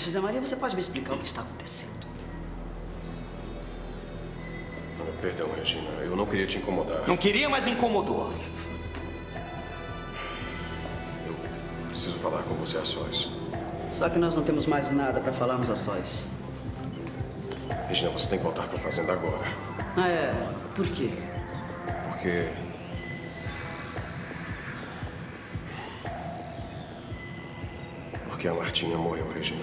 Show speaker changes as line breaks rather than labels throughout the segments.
José Maria, você pode me explicar o que está acontecendo?
Perdão, Regina. Eu não queria te incomodar.
Não queria, mas incomodou.
Eu preciso falar com você a sós.
Só que nós não temos mais nada para falarmos a sós.
Regina, você tem que voltar para a fazenda agora.
Ah, é? Por quê?
Porque Porque a Martinha morreu, Regina.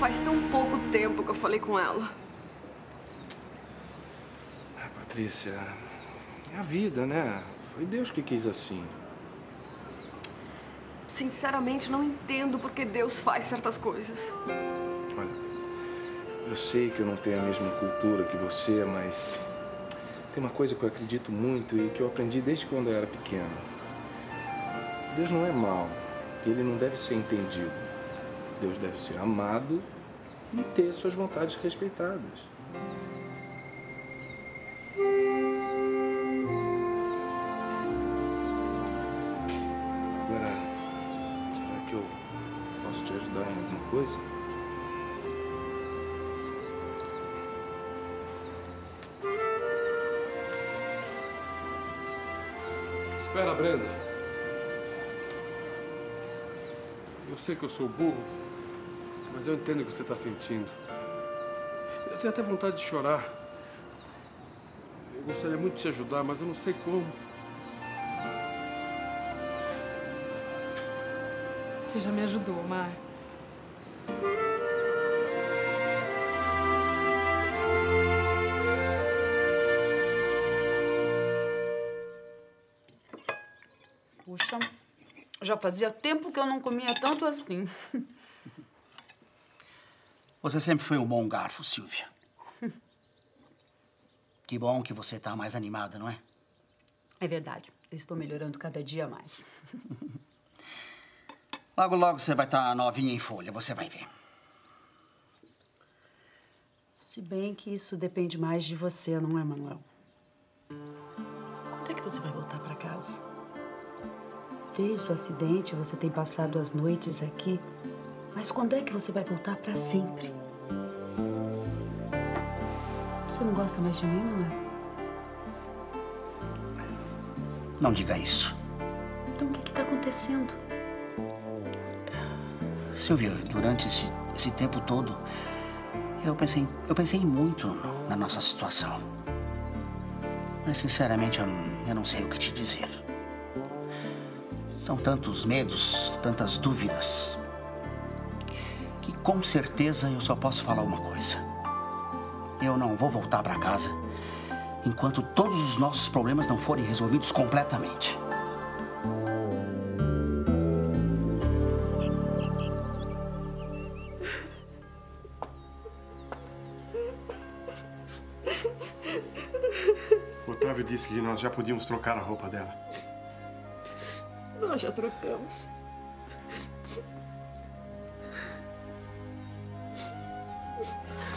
Faz tão pouco tempo que eu falei com ela.
Ah, Patrícia, é a vida, né? Foi Deus que quis assim.
Sinceramente, não entendo por que Deus faz certas coisas.
Olha, eu sei que eu não tenho a mesma cultura que você, mas tem uma coisa que eu acredito muito e que eu aprendi desde quando eu era pequeno. Deus não é mau, ele não deve ser entendido. Deus deve ser amado e ter suas vontades respeitadas.
Espera, Brenda. Eu sei que eu sou burro, mas eu entendo o que você está sentindo. Eu tenho até vontade de chorar. Eu gostaria muito de te ajudar, mas eu não sei como.
Você já me ajudou, Mar.
Já fazia tempo que eu não comia tanto assim.
Você sempre foi um bom garfo, Silvia. Que bom que você está mais animada, não é?
É verdade. Eu estou melhorando cada dia mais.
Logo, logo você vai estar novinha em folha, você vai ver.
Se bem que isso depende mais de você, não é, Manuel? Quando é que você vai voltar para casa? Desde o acidente, você tem passado as noites aqui. Mas quando é que você vai voltar para sempre? Você não gosta mais de mim, Manuel?
Não diga isso.
Então o que está acontecendo?
Silvia, durante esse, esse tempo todo, eu pensei, eu pensei muito na nossa situação. Mas, sinceramente, eu, não- eu não sei o que te dizer. São tantos medos, tantas dúvidas, que com certeza eu só posso falar uma coisa. Eu não vou voltar para casa enquanto todos os nossos problemas não forem resolvidos completamente.
Otávio disse que nós já podíamos trocar a roupa dela.
Nós já trocamos.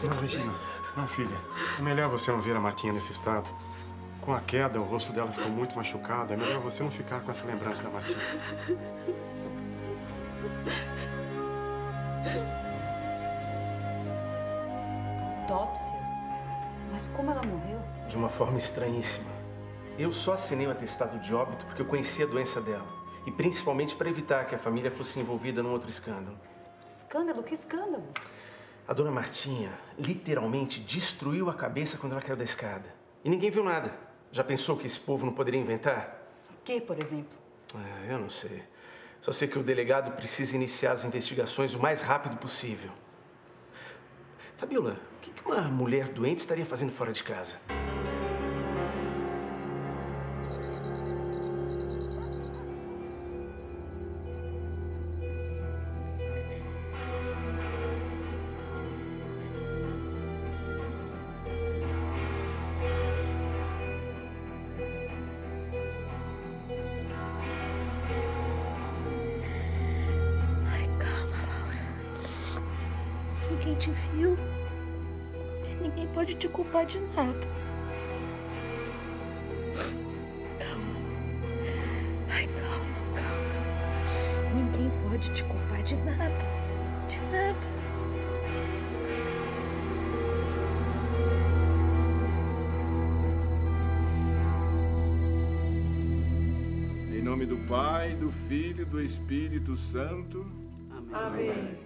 Não, Regina. Não, filha. É melhor você não ver a Martinha nesse estado. Com a queda, o rosto dela ficou muito machucado. É melhor você não ficar com essa lembrança da Martinha.
Autópsia? Mas como ela morreu?
De uma forma estranhíssima. Eu só assinei o atestado de óbito porque eu conhecia a doença dela. E principalmente para evitar que a família fosse envolvida num outro escândalo.
Escândalo? Que escândalo?
A dona Martinha literalmente destruiu a cabeça quando ela caiu da escada. E ninguém viu nada. Já pensou que esse povo não poderia inventar?
O que, por exemplo?
É, eu não sei. Só sei que o delegado precisa iniciar as investigações o mais rápido possível. Fabiola, o que que uma mulher doente estaria fazendo fora de casa?
te viu, ninguém pode te culpar de nada. Calma. Ai, calma, calma.
Ninguém pode te culpar de nada. De nada.
Em nome do Pai, do Filho e do Espírito Santo.
Amém. Amém.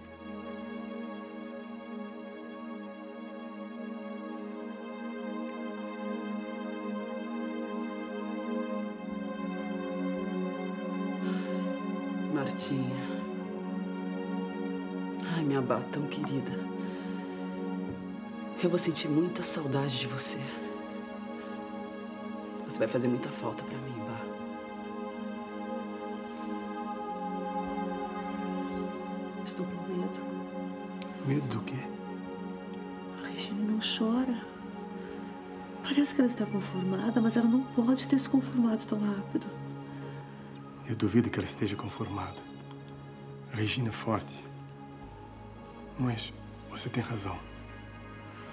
Martinha. Ai, minha Bá tão querida. Eu vou sentir muita saudade de você. Você vai fazer muita falta pra mim, Bá. Estou com medo.
Medo do quê?
Regina, não chora. Parece que ela está conformada, mas ela não pode ter se conformado tão rápido.
Eu duvido que ela esteja conformada. Regina é forte. Mas você tem razão.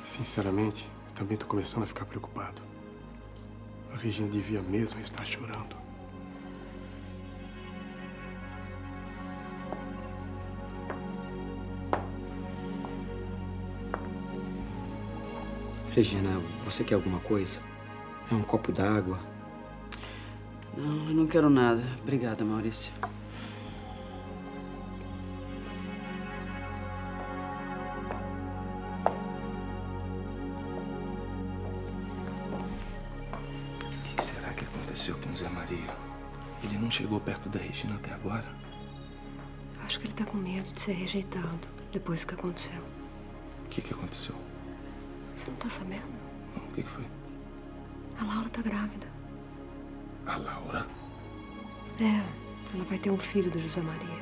Sinceramente, eu também estou começando a ficar preocupado. A Regina devia mesmo estar chorando.
Regina, você quer alguma coisa? É um copo d'água?
Não, eu não quero nada. Obrigada, Maurício.
O que será que aconteceu com o Zé Maria? Ele não chegou perto da Regina até agora?
Acho que ele tá com medo de ser rejeitado depois do que aconteceu.
O que, que aconteceu?
Você não tá sabendo?
O que, que foi?
A Laura tá grávida.
A Laura?
É, ela vai ter um filho do José Maria.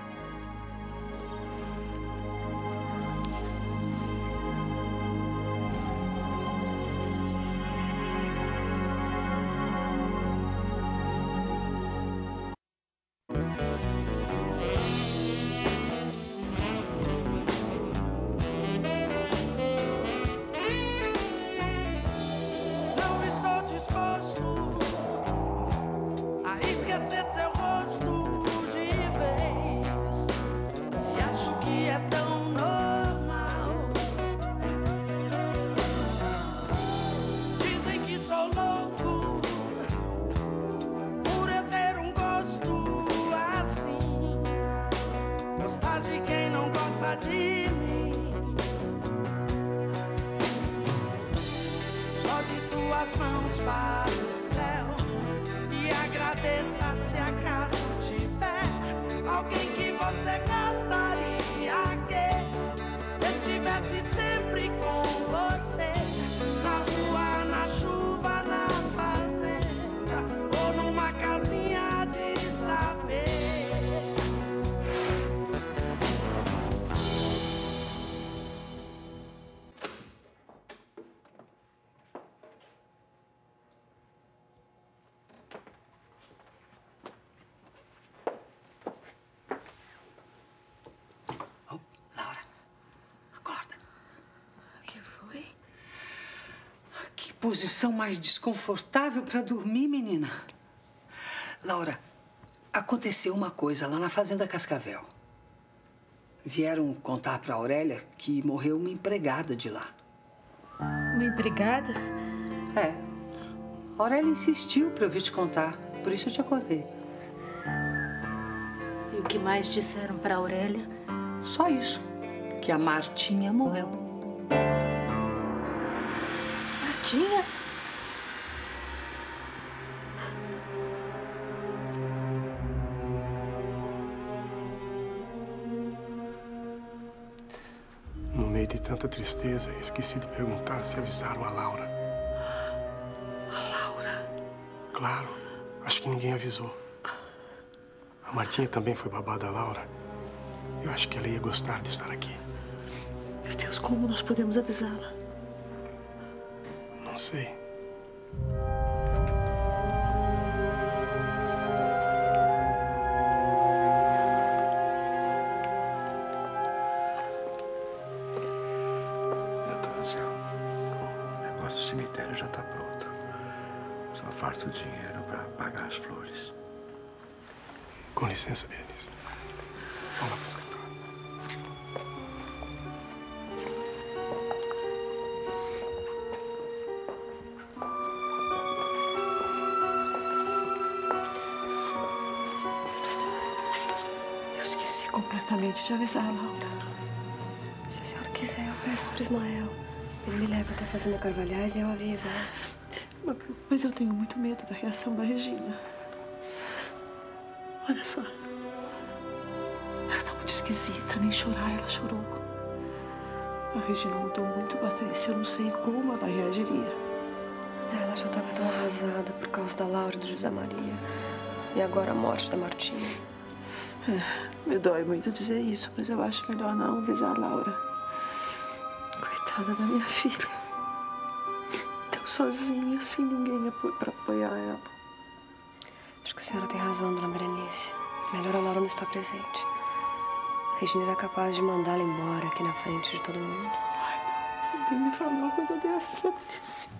Posição mais desconfortável para dormir, menina. Laura, aconteceu uma coisa lá na Fazenda Cascavel. Vieram contar para Aurélia que morreu uma empregada de lá.
Uma empregada?
É. Aurélia insistiu para eu vir te contar, por isso eu te acordei.
E o que mais disseram para Aurélia?
Só isso, que a Martinha morreu.
Martinha?
No meio de tanta tristeza, esqueci de perguntar se avisaram a Laura.
A Laura?
Claro, acho que ninguém avisou. A Martinha também foi babá da Laura. Eu acho que ela ia gostar de estar aqui.
Meu Deus, como nós podemos avisá-la?
Não
de avisar a Laura.
Se a senhora quiser, eu peço pro Ismael. Ele me leva até a Fazenda Carvalhais e eu aviso ela.
Mas- Mas eu tenho muito medo da reação da Regina. Olha só. Ela tá muito esquisita, nem chorar ela chorou. A Regina mudou muito, Patrícia. Eu não sei como ela reagiria.
Ela já estava tão arrasada por causa da Laura e do José Maria. E agora a morte da Martinha.
É, me dói muito dizer isso, mas eu acho melhor não avisar a Laura. Coitada da minha filha. Tão sozinha, sem ninguém pra apoiar ela.
Acho que a senhora tem razão, dona Berenice. Melhor a Laura não estar presente. A Regina era capaz de mandá-la embora aqui na frente de todo mundo.
Ninguém me falou uma coisa dessas, Patrícia.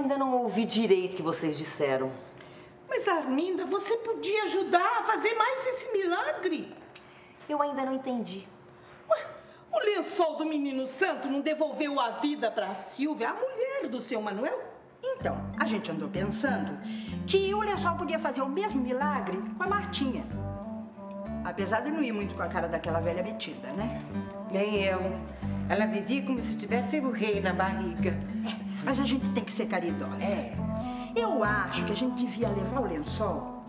Ainda não ouvi direito o que vocês disseram.
Mas, Arminda, você podia ajudar a fazer mais esse milagre.
Eu ainda não entendi.
O lençol do menino santo não devolveu a vida para a Silvia, a mulher do seu Manuel?
Então, a gente andou pensando que o lençol podia fazer o mesmo milagre com a Martinha. Apesar de não ir muito com a cara daquela velha metida, né?
Nem eu. Ela vivia como se tivesse o rei na barriga.
Mas a gente tem que ser caridosa. É. Eu acho que a gente devia levar o lençol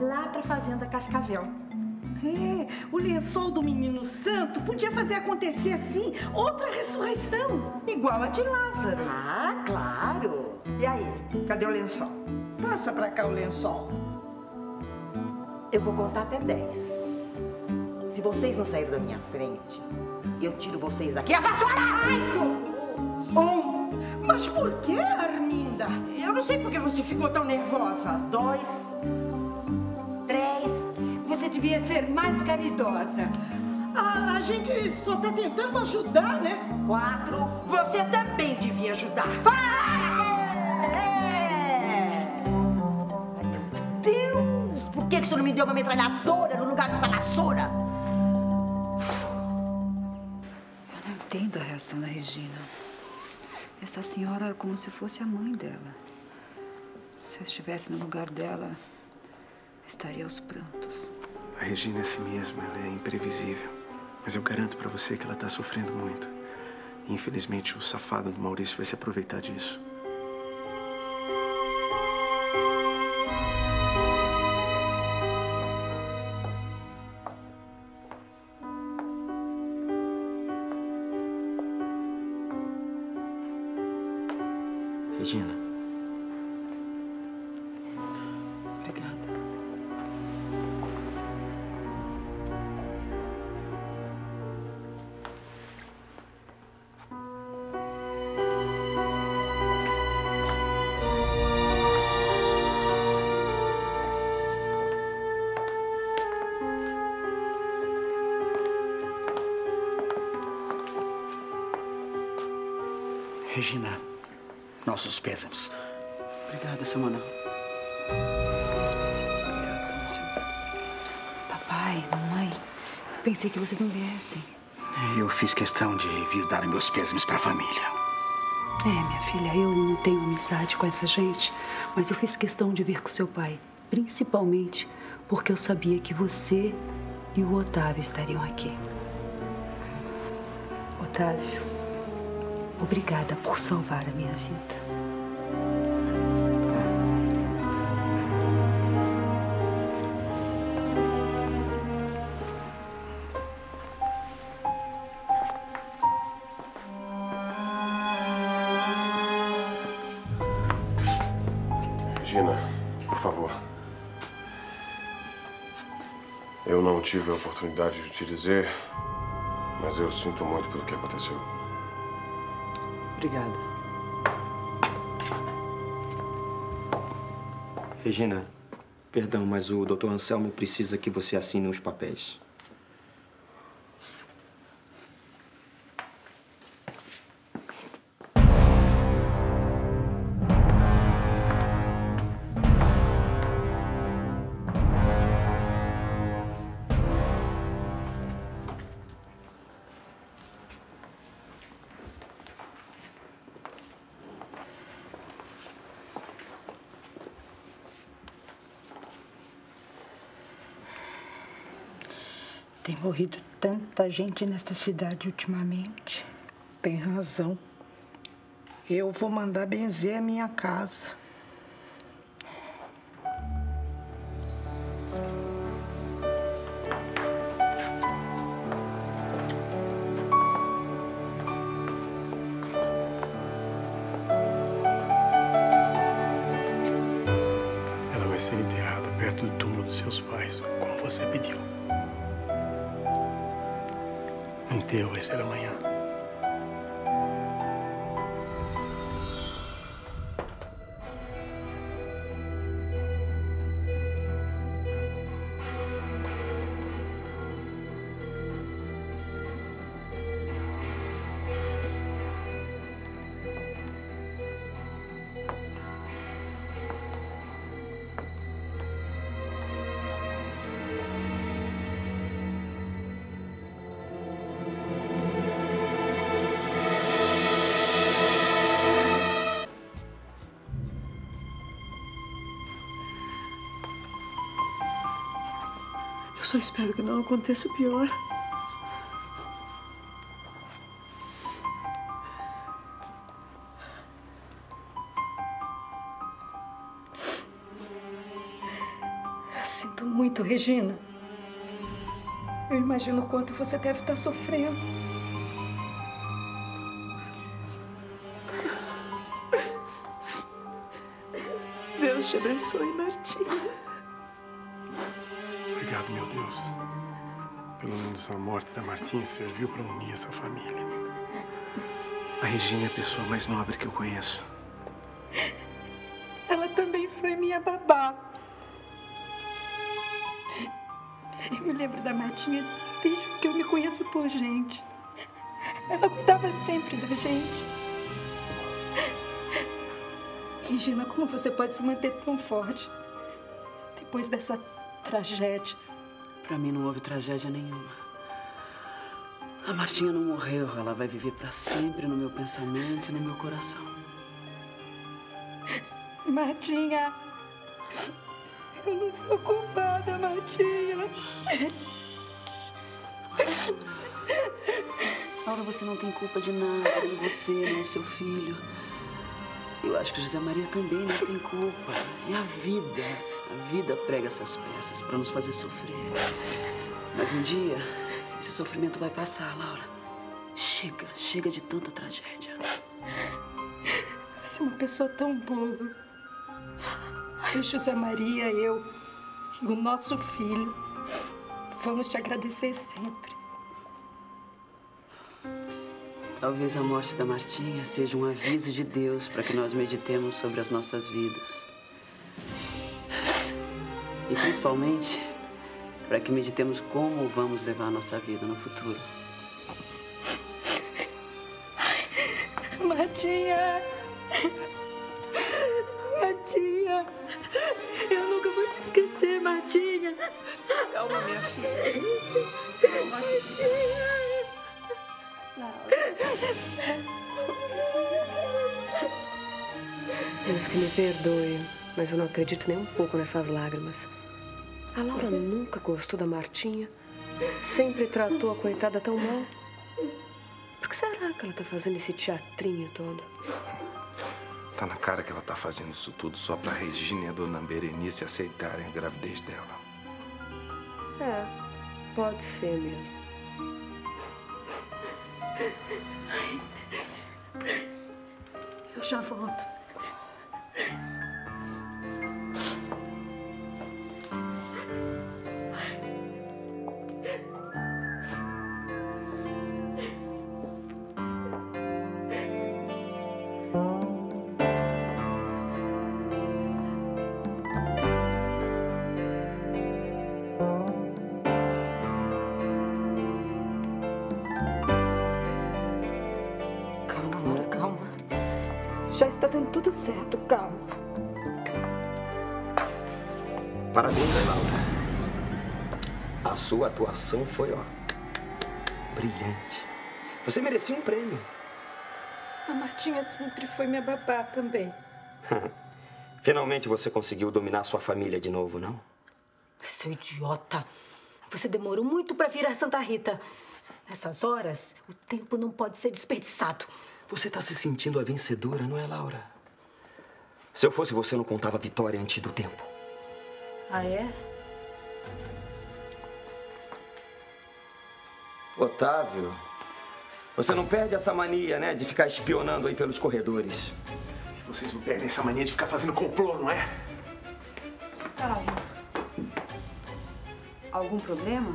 lá pra Fazenda Cascavel.
É, o lençol do menino santo podia fazer acontecer assim outra ressurreição.
Igual a de Lázaro.
Ah,
claro. E aí, cadê o lençol?
Passa pra cá o lençol.
Eu vou contar até 10. Se vocês não saírem da minha frente, eu tiro vocês daqui a vassoura!
Um. Mas por que, Arminda?
Eu não sei por que você ficou tão nervosa.
Dois. Três.
Você devia ser mais caridosa. A, a gente só tá tentando ajudar, né?
Quatro.
Você também devia ajudar.
Deus! Por que que o senhor não me deu uma metralhadora no lugar dessa vassoura?
Eu não entendo a reação da Regina. Essa senhora como se fosse a mãe dela. Se eu estivesse no lugar dela, estaria aos prantos.
A Regina é assim mesmo, ela é imprevisível. Mas eu garanto pra você que ela tá sofrendo muito. E, infelizmente, o safado do Maurício vai se aproveitar disso.
Obrigada, seu Manuel.
Papai, mamãe, pensei que vocês não viessem.
Eu fiz questão de vir dar meus pêsames para a família.
É, minha filha, eu não tenho amizade com essa gente, mas eu fiz questão de vir com seu pai, principalmente porque eu sabia que você e o Otávio estariam aqui. Otávio, obrigada por salvar a minha vida.
Tive a oportunidade de te dizer, mas eu sinto muito pelo que aconteceu.
Obrigada.
Regina, perdão, mas o Dr. Anselmo precisa que você assine os papéis.
Morrido tanta gente nesta cidade ultimamente. Tem razão. Eu vou mandar benzer a minha casa.
Ela vai ser enterrada perto do túmulo dos seus pais, como você pediu. Enterro vai ser amanhã.
Eu só espero que não aconteça o pior.
Eu sinto muito, Regina. Eu imagino o quanto você deve estar sofrendo.
Deus te abençoe, Martinha.
Deus. Pelo menos a morte da Martinha serviu para unir essa família.
A Regina é a pessoa mais nobre que eu conheço.
Ela também foi minha babá. Eu me lembro da Martinha desde que eu me conheço por gente. Ela cuidava sempre da gente. Regina, como você pode se manter tão forte depois dessa tragédia?
Pra mim não houve tragédia nenhuma. A Martinha não morreu, ela vai viver pra sempre no meu pensamento e no meu coração.
Martinha, eu não sou culpada, Martinha.
Laura, você não tem culpa de nada, nem você, nem o seu filho. Eu acho que José Maria também não tem culpa. E a vida, a vida prega essas peças pra nos fazer sofrer. Mas um dia, esse sofrimento vai passar, Laura. Chega, chega de tanta tragédia.
Você é uma pessoa tão boa. Ai, José Maria, eu e o nosso filho vamos te agradecer sempre.
Talvez a morte da Martinha seja um aviso de Deus para que nós meditemos sobre as nossas vidas. E principalmente para que meditemos como vamos levar a nossa vida no futuro.
Martinha! Martinha! Eu nunca vou te esquecer, Martinha!
Calma, minha filha.
Martinha!
Deus que me perdoe, mas eu não acredito nem um pouco nessas lágrimas. A Laura nunca gostou da Martinha. Sempre tratou a coitada tão mal. Por que será que ela tá fazendo esse teatrinho todo?
Tá na cara que ela tá fazendo isso tudo só pra Regina e a dona Berenice aceitarem a gravidez dela.
É, pode ser mesmo.
Eu já volto. Certo, calma.
Parabéns, Laura. A sua atuação foi, ó, brilhante. Você merecia um prêmio.
A Martinha sempre foi minha babá também.
Finalmente você conseguiu dominar sua família de novo, não?
Seu idiota. Você demorou muito para vir a Santa Rita. Nessas horas, o tempo não pode ser desperdiçado.
Você tá se sentindo a vencedora, não é, Laura? Se eu fosse você, não contava a vitória antes do tempo.
Ah, é?
Otávio, você não perde essa mania, né, de ficar espionando aí pelos corredores.
Vocês não perdem essa mania de ficar fazendo complô, não é?
Otávio. Algum problema?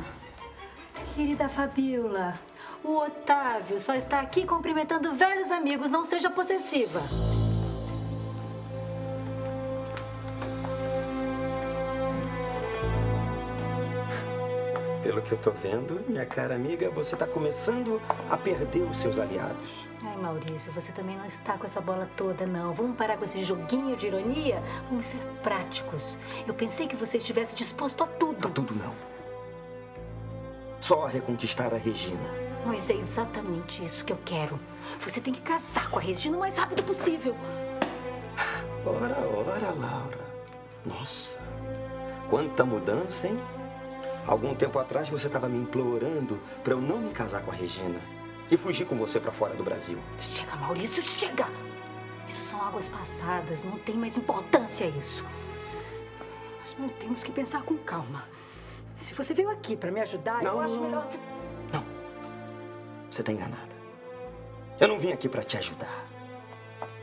Querida Fabiola, o Otávio só está aqui cumprimentando velhos amigos. Não seja possessiva.
Pelo que eu tô vendo, minha cara amiga, você tá começando a perder os seus aliados.
Ai, Maurício, você também não está com essa bola toda, não. Vamos parar com esse joguinho de ironia? Vamos ser práticos. Eu pensei que você estivesse disposto a tudo.
A tudo não. Só a reconquistar a Regina.
Mas é exatamente isso que eu quero. Você tem que casar com a Regina o mais rápido possível.
Ora, ora, Laura. Nossa, quanta mudança, hein? Algum tempo atrás você estava me implorando para eu não me casar com a Regina e fugir com você para fora do Brasil.
Chega, Maurício, chega! Isso são águas passadas, não tem mais importância isso. Nós não temos que pensar com calma. Se você veio aqui para me ajudar,
Não,
eu acho
não,
melhor.
Você tá enganada. Eu não vim aqui para te ajudar.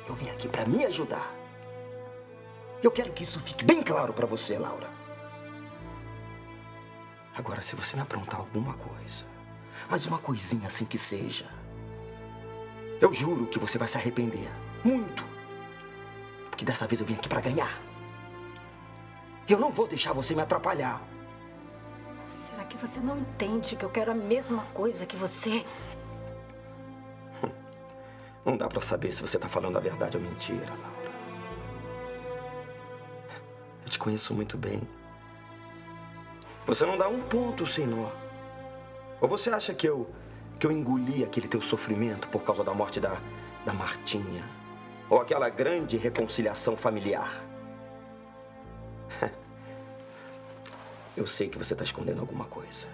Eu vim aqui para me ajudar. Eu quero que isso fique bem claro para você, Laura. Agora, se você me aprontar alguma coisa, mas uma coisinha assim que seja, eu juro que você vai se arrepender. Muito. Porque dessa vez eu vim aqui para ganhar. Eu não vou deixar você me atrapalhar.
Será que você não entende que eu quero a mesma coisa que você?
Não dá pra saber se você tá falando a verdade ou mentira, Laura. Eu te conheço muito bem. Você não dá um ponto sem nó. Ou você acha que eu que eu engoli aquele teu sofrimento por causa da morte da da Martinha? Ou aquela grande reconciliação familiar? Eu sei que você tá escondendo alguma coisa.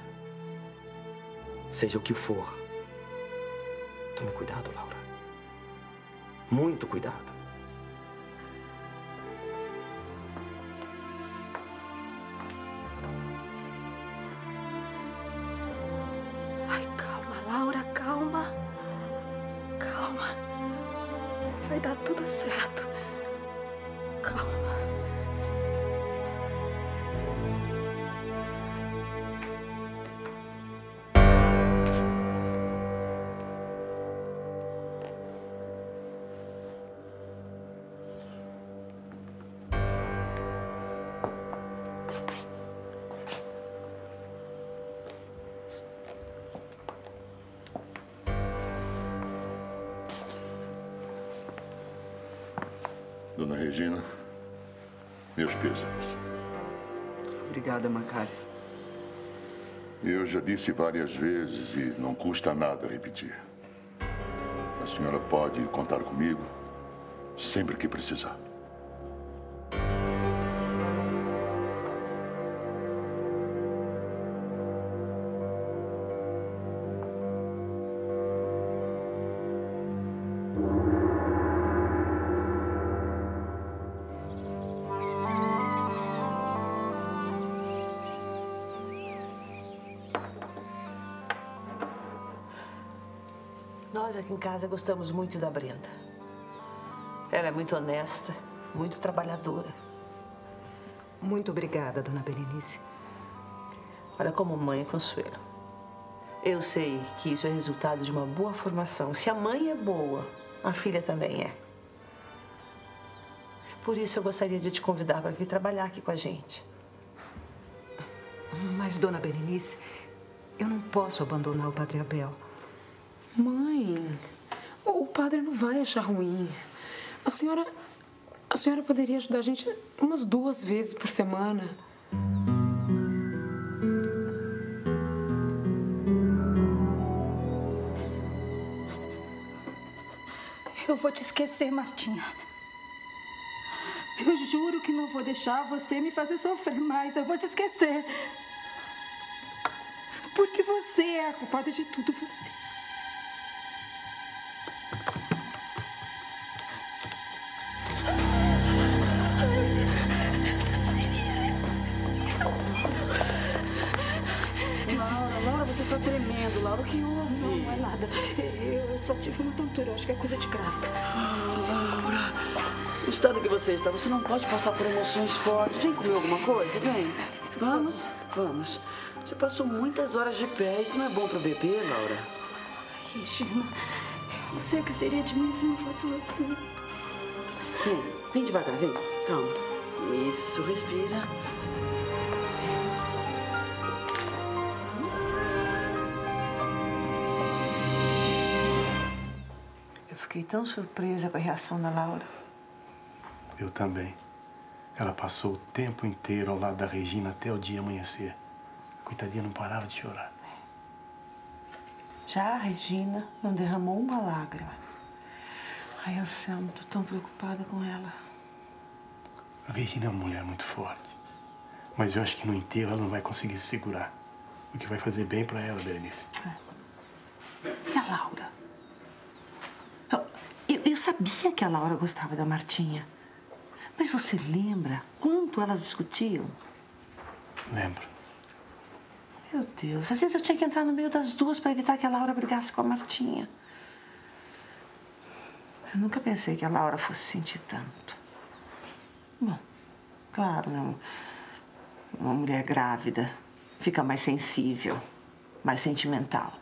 Seja o que for. Tome cuidado, Laura. Muito cuidado.
Certo. Calma.
Regina, meus pêsames.
Obrigada, Macari.
Eu já disse várias vezes e não custa nada repetir. A senhora pode contar comigo sempre que precisar.
Aqui em casa gostamos muito da Brenda. Ela é muito honesta, muito trabalhadora.
Muito obrigada, dona Berenice.
Olha, como mãe, Consuelo. Eu sei que isso é resultado de uma boa formação. Se a mãe é boa, a filha também é. Por isso eu gostaria de te convidar para vir trabalhar aqui com a gente.
Mas, dona Berenice, eu não posso abandonar o Padre Abel.
Mãe, o padre não vai achar ruim. A senhora. A senhora poderia ajudar a gente umas duas vezes por semana.
Eu vou te esquecer, Martinha. Eu juro que não vou deixar você me fazer sofrer mais. Eu vou te esquecer.
Porque você é a culpada de tudo, você. Só tive uma tontura, acho que é coisa de grávida.
Laura, no estado que você está, você não pode passar por emoções fortes. Vem comer alguma coisa? Vem. Vamos, vamos. Você passou muitas horas de pé. Isso não é bom para o bebê, Laura.
Regina, eu não sei o que seria de mim se não fosse você.
Vem, vem devagar, vem. Calma. Isso, respira.
Fiquei tão surpresa com a reação da Laura.
Eu também. Ela passou o tempo inteiro ao lado da Regina até o dia amanhecer. Coitadinha não parava de chorar.
Já a Regina não derramou uma lágrima. Ai, Anselmo, tô tão preocupada com ela.
A Regina é uma mulher muito forte. Mas eu acho que no enterro ela não vai conseguir se segurar. O que vai fazer bem pra ela, Berenice.
E a Laura? Eu, sabia que a Laura gostava da Martinha. Mas você lembra quanto elas discutiam?
Lembro.
Meu Deus, às vezes eu tinha que entrar no meio das duas para evitar que a Laura brigasse com a Martinha. Eu nunca pensei que a Laura fosse sentir tanto. Bom, claro, né? uma mulher grávida fica mais sensível, mais sentimental.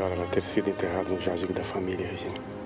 Melhor ela ter sido enterrada no jazigo da família, Regina.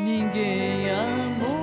Ninguém amou